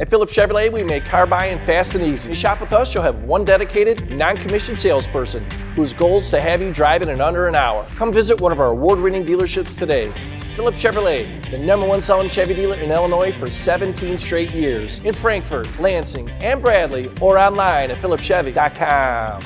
At Phillips Chevrolet, we make car buying fast and easy. You shop with us, you'll have one dedicated, non-commissioned salesperson whose goal is to have you driving in under an hour. Come visit one of our award-winning dealerships today. Phillips Chevrolet, the number one selling Chevy dealer in Illinois for 17 straight years. In Frankfort, Lansing, and Bradley, or online at phillipschevy.com.